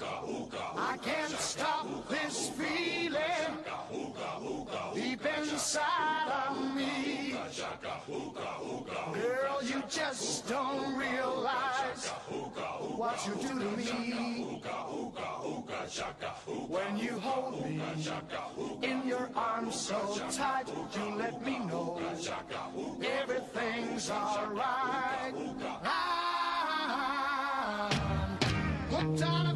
I can't stop this feeling deep inside of me. Girl, you just don't realize what you do to me when you hold me in your arms so tight. You let me know everything's alright. I'm hooked on a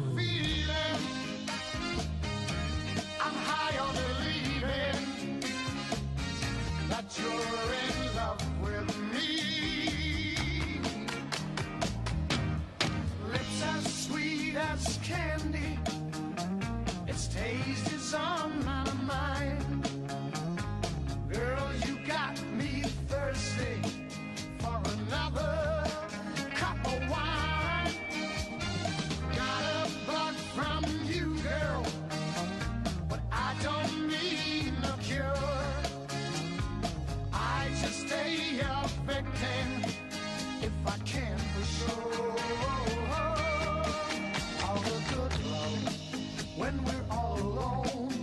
When we're all alone.